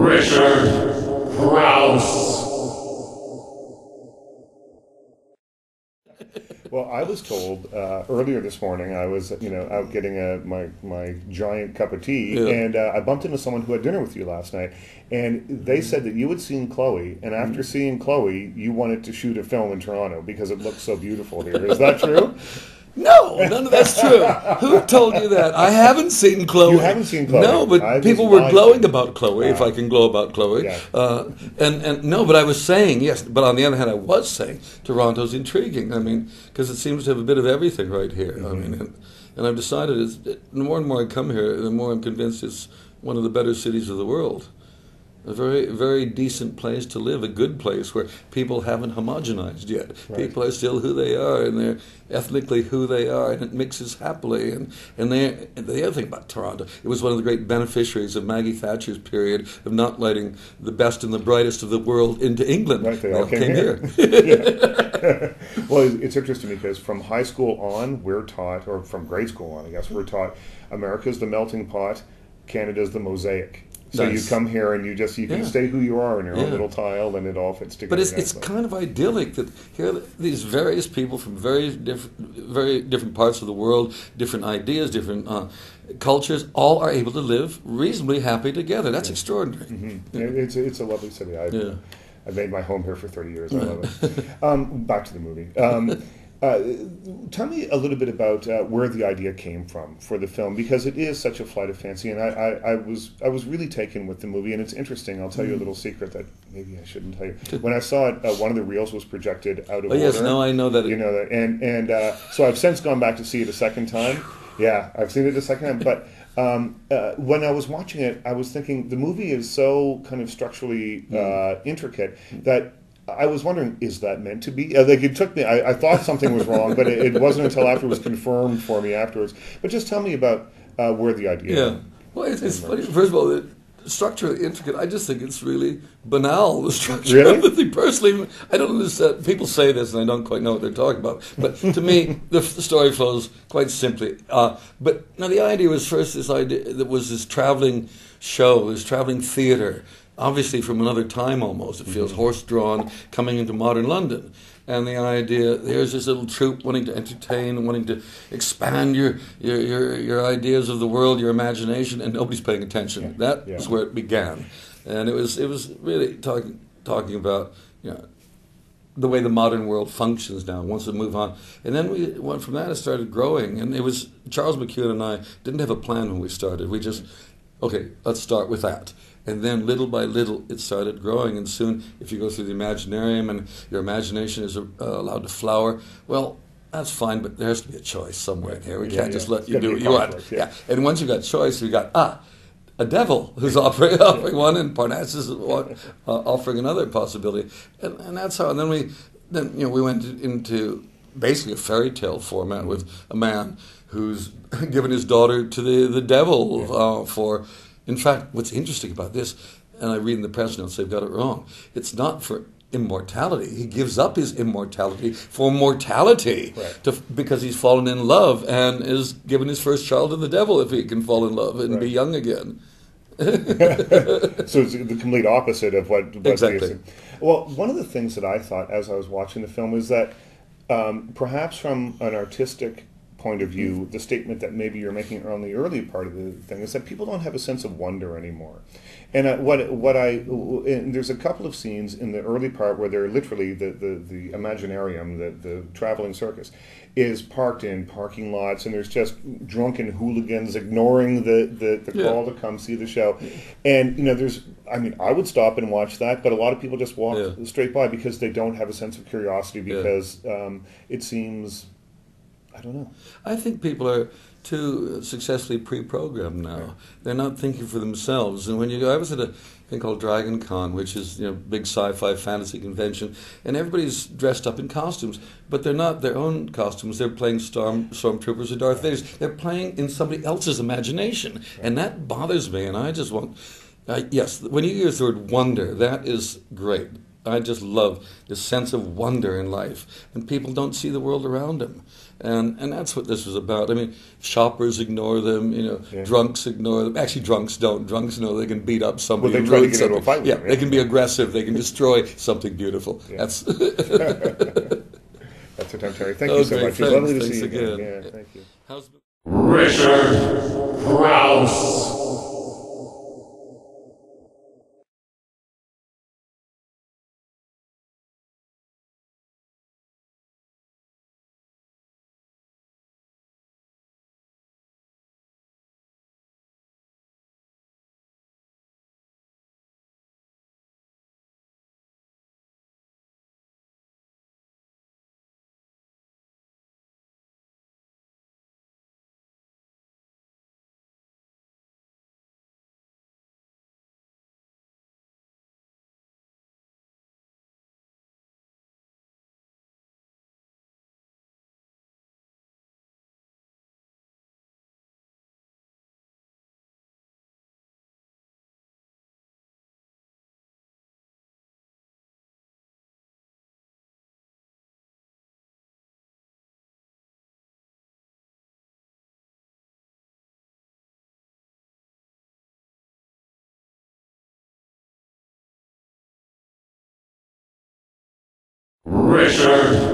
Richard Crouse. Well, I was told uh, earlier this morning. I was, you know, out getting a, my my giant cup of tea, Yeah. and uh, I bumped into someone who had dinner with you last night, and they said that you had seen Chloe, and after seeing Chloe, you wanted to shoot a film in Toronto because it looked so beautiful here. Is that true? No, none of that's true. Who told you that? I haven't seen Chloe. You haven't seen Chloe. No, but I people were glowing about Chloe, if I can glow about Chloe. Yeah. Uh, and and no, but I was saying yes. But on the other hand, I was saying Toronto's intriguing. I mean, because it seems to have a bit of everything right here. I Mm-hmm. mean, and, and I've decided is the more and more I come here, the more I'm convinced it's one of the better cities of the world. A very, very decent place to live, a good place where people haven't homogenized yet. People are still who they are, and they're ethnically who they are, and it mixes happily. And, and, they, and the other thing about Toronto, it was one of the great beneficiaries of Maggie Thatcher's period of not letting the best and the brightest of the world into England. Right, they all came came here. here. Well, it's it's interesting because from high school on, we're taught, or from grade school on, I guess, we're hmm. taught America's the melting pot, Canada's the mosaic. So Nice. you come here and you just you can Yeah. stay who you are in your own little tile, and it all fits together. But it's, it's kind of idyllic that here are these various people from very different, very different parts of the world, different ideas, different uh, cultures, all are able to live reasonably happy together. That's extraordinary. It- It's it's a lovely city. I Yeah. I've made my home here for thirty years. I love it. um, back to the movie. Um, uh, tell me a little bit about uh, where the idea came from for the film because it is such a flight of fancy, and I, I, I was I was really taken with the movie, and it's interesting. I'll tell you a little secret that maybe I shouldn't tell you. When I saw it, uh, one of the reels was projected out of Oh, yes, order. no, I know that You know that, and and uh, so I've since gone back to see it a second time. Yeah, I've seen it a second time, but um, uh, when I was watching it, I was thinking the movie is so kind of structurally uh, intricate that I was wondering, is that meant to be? Uh, like it took me. I, I thought something was wrong, but it, it wasn't until after it was confirmed for me afterwards. But just tell me about uh, where the idea. Yeah. Well, it's, it's funny. First of all, the structure intricate. I just think it's really banal. The structure Really? of the thing. Personally, I don't understand. People say this, and I don't quite know what they're talking about. But to me, the, the story flows quite simply. Uh, but now the idea was first this idea that was this traveling show, this traveling theater. Obviously, from another time almost. It feels mm-hmm. horse drawn, coming into modern London. And the idea, there's this little troupe wanting to entertain, wanting to expand your, your, your, your ideas of the world, your imagination, and nobody's paying attention. That Yeah. was where it began. And it was, it was really talking, talking about, you know, the way the modern world functions now, wants to move on. And then we went from that, it started growing. And it was, Charles McKeown and I didn't have a plan when we started. We just, okay, let's start with that. And then little by little, it started growing. And soon, if you go through the Imaginarium and your imagination is uh, allowed to flower, well, that's fine, but there has to be a choice somewhere in here. We Yeah, can't just let It's you do what you want. Yeah. yeah. And once you've got choice, we got, ah, a devil who's offering, offering one, and Parnassus is uh, offering another possibility, and, and that's how. And then we, then you know, we went into basically a fairy tale format with a man who's given his daughter to the the devil uh, for. In fact, what's interesting about this, and I read in the press notes they've got it wrong. It's not for immortality. He gives up his immortality for mortality Right. to, because he's fallen in love and is given his first child to the devil if he can fall in love and be young again. So it's the complete opposite of what. what Exactly. well, one of the things that I thought as I was watching the film is that um, perhaps from an artistic point of view, the statement that maybe you're making on the early part of the thing is that people don't have a sense of wonder anymore. And uh, what what I and there's a couple of scenes in the early part where they're literally the the, the Imaginarium, the the traveling circus, is parked in parking lots, and there's just drunken hooligans ignoring the the, the Yeah. call to come see the show. And you know, there's I mean, I would stop and watch that, but a lot of people just walk Yeah. straight by because they don't have a sense of curiosity because um, it seems I don't know. I think people are too successfully pre-programmed now. They're not thinking for themselves. And when you go, I was at a thing called Dragon Con, which is you know big sci-fi fantasy convention, and everybody's dressed up in costumes, but they're not their own costumes. They're playing storm stormtroopers or Darth Vader's. They're playing in somebody else's imagination, and that bothers me. And I just want. Uh, yes, when you use the word wonder, that is great. I just love the sense of wonder in life when people don't see the world around them. And, and that's what this was about. I mean, shoppers ignore them, you know, Yeah. drunks ignore them. Actually, drunks don't. Drunks know they can beat up somebody. Well, they and try to get into a fight with Yeah, them, they can be aggressive. They can destroy something beautiful. Yeah. That's That's what I'm Terry. Thank Oh, you so great. much. It's Thanks. lovely to Thanks see you again. again. Yeah, thank you. how's Richard Crouse. Rouse.